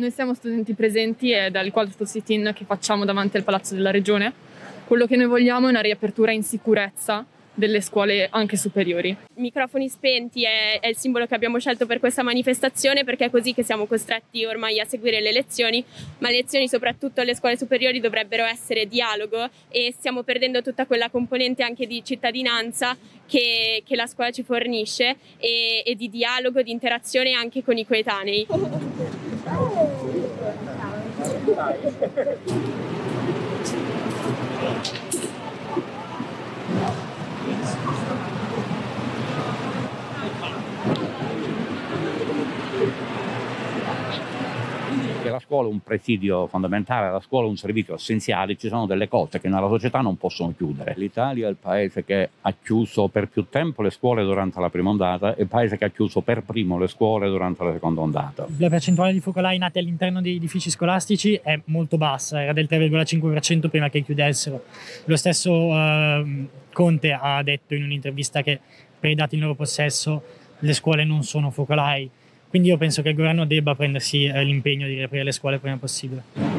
Noi siamo studenti presenti e dal quarto sit-in che facciamo davanti al Palazzo della Regione. Quello che noi vogliamo è una riapertura in sicurezza delle scuole anche superiori. Microfoni spenti è, è, il simbolo che abbiamo scelto per questa manifestazione perché è così che siamo costretti ormai a seguire le lezioni, ma le lezioni soprattutto alle scuole superiori dovrebbero essere dialogo e stiamo perdendo tutta quella componente anche di cittadinanza che, che la scuola ci fornisce e, e di dialogo, di interazione anche con i coetanei. Thank you. Che la scuola è un presidio fondamentale, la scuola è un servizio essenziale, ci sono delle cose che nella società non possono chiudere. L'Italia è il paese che ha chiuso per più tempo le scuole durante la prima ondata e il paese che ha chiuso per primo le scuole durante la seconda ondata. La percentuale di focolai nati all'interno degli edifici scolastici è molto bassa, era del 3,5% prima che chiudessero. Lo stesso uh, Conte ha detto in un'intervista che per i dati in loro possesso le scuole non sono focolai quindi io penso che il governo debba prendersi eh, l'impegno di riaprire le scuole prima possibile.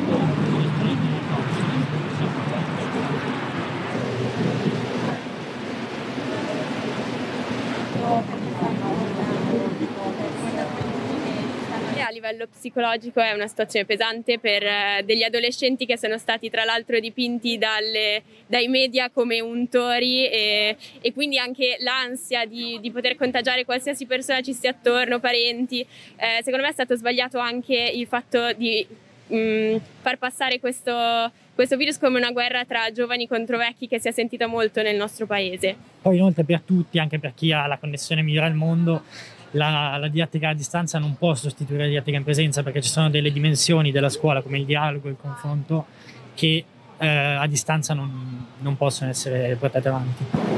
Livello psicologico è una situazione pesante per eh, degli adolescenti che sono stati tra l'altro dipinti dalle, dai media come untori e, e quindi anche l'ansia di, di, poter contagiare qualsiasi persona ci sia attorno, parenti. Eh, secondo me è stato sbagliato anche il fatto di mh, mm, far passare questo, questo virus come una guerra tra giovani contro vecchi che si è sentita molto nel nostro paese. Poi inoltre per tutti, anche per chi ha la connessione migliore al mondo, la, la, didattica a distanza non può sostituire la didattica in presenza perché ci sono delle dimensioni della scuola come il dialogo, il confronto che eh, a distanza non, non possono essere portate avanti.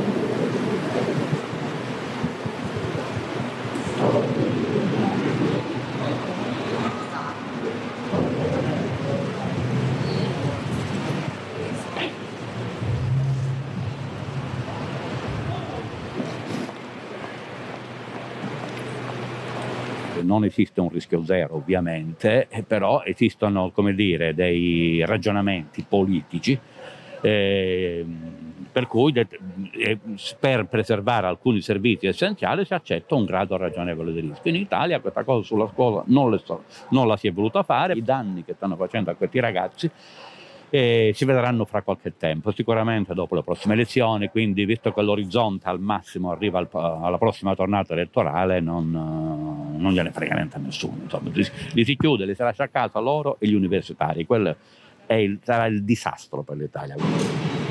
Non esiste un rischio zero ovviamente, eh, però esistono come dire, dei ragionamenti politici eh, per cui eh, per preservare alcuni servizi essenziali si accetta un grado ragionevole di rischio. In Italia questa cosa sulla scuola non, so, non la si è voluta fare, i danni che stanno facendo a questi ragazzi e si vedranno fra qualche tempo, sicuramente dopo le prossime elezioni, quindi visto che l'orizzonte al massimo arriva al, alla prossima tornata elettorale non, non gliene frega niente a nessuno, insomma, li, si chiude, li si lascia a casa loro e gli universitari, quello il, sarà il disastro per l'Italia.